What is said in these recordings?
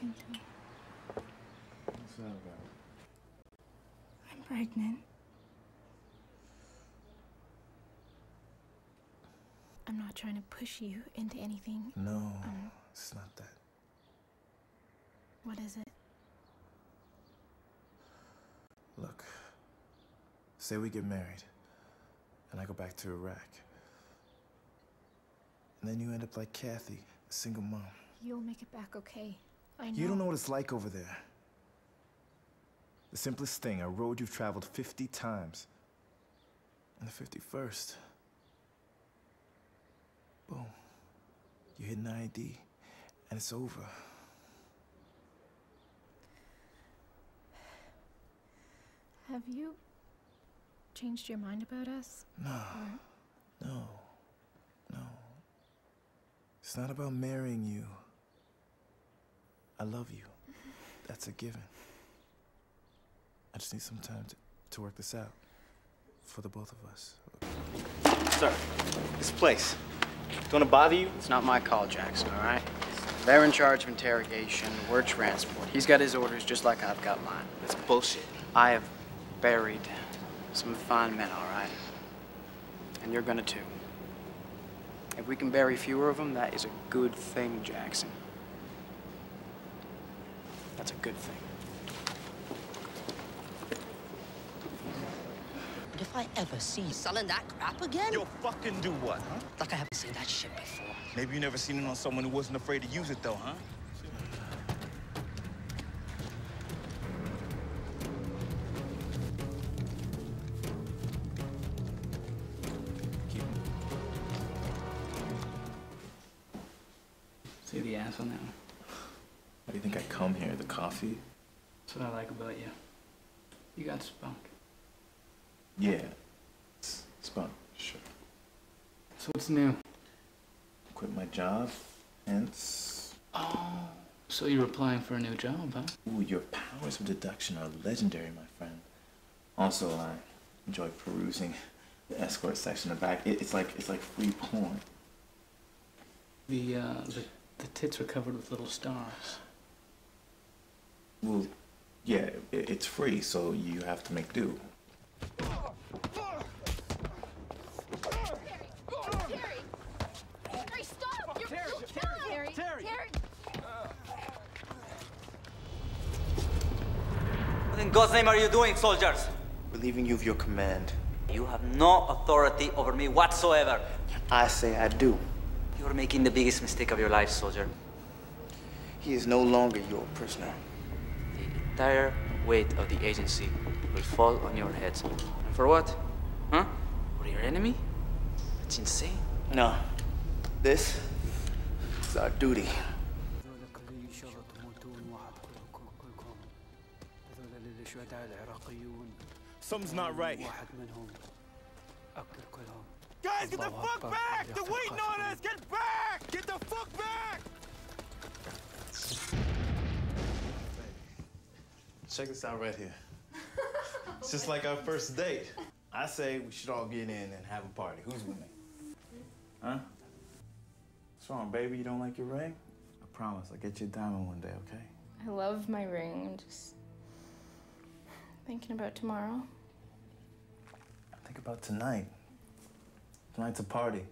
What's that about? I'm pregnant. I'm not trying to push you into anything. No, um, it's not that. What is it? Look, say we get married, and I go back to Iraq. And then you end up like Kathy, a single mom. You'll make it back okay. I know. You don't know what it's like over there. The simplest thing, a road you've traveled 50 times. And the 51st. Boom. You hit an IED, and it's over. Have you changed your mind about us? No, Or no, no. It's not about marrying you. I love you. That's a given. I just need some time to, to work this out for the both of us. Sir, this place. Don't it bother you? It's not my call, Jackson, all right? They're in charge of interrogation. We're transport. He's got his orders just like I've got mine. That's bullshit. I have buried some fine men, all right? And you're gonna too. If we can bury fewer of them, that is a good thing, Jackson. That's a good thing. But if I ever see you selling that crap again, You'll fucking do what, huh? like I haven't seen that shit before. Maybe you never seen it on someone who wasn't afraid to use it, though, huh? See the ass on that one? Why do you think I come here? The coffee? That's what I like about you. You got spunk. Yeah. It's fun. Sure. So what's new? Quit my job, hence. Oh, so you're applying for a new job, huh? Ooh, your powers of deduction are legendary, my friend. Also, I enjoy perusing the escort section in the back. It, it's like it's like free porn. The, uh, the, the tits are covered with little stars. Well, yeah, it's free, so you have to make do. Terry, stop! You're, Terry, him! Terry, Terry, What in God's name are you doing, soldiers? Relieving you of your command. You have no authority over me whatsoever. I say I do. You're making the biggest mistake of your life, soldier. He is no longer your prisoner entire weight of the agency will fall on your heads. And for what? Huh? For your enemy? That's insane. No. This is our duty. Something's not right. Guys, get the fuck back! They're waiting on us! Get back! Get the fuck back! Check this out right here. it's just like our first date. I say we should all get in and have a party. Who's with me? Huh? What's wrong, baby? You don't like your ring? I promise I'll get you a diamond one day, okay? I love my ring. I'm just thinking about tomorrow. Think about tonight. Tonight's a party.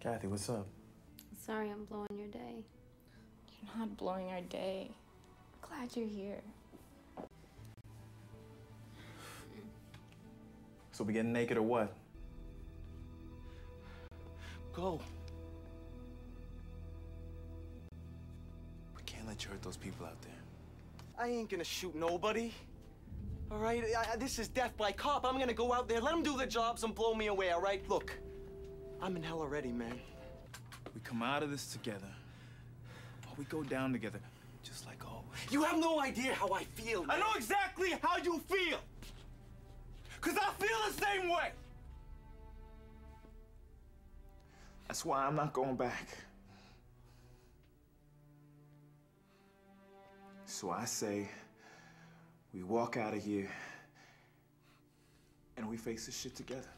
Kathy, what's up? Sorry, I'm blowing your day. You're not blowing our day. Glad you're here. So we getting naked or what? Go. We can't let you hurt those people out there. I ain't gonna shoot nobody. All right? I, I- this is death by cop. I'm gonna go out there, let them do their jobs, and blow me away, all right? Look, I'm in hell already, man. We come out of this together. Or we go down together, just like always. You have no idea how I feel. I know exactly how you feel. The same way. That's why I'm not going back. So I say, we walk out of here and we face this shit together.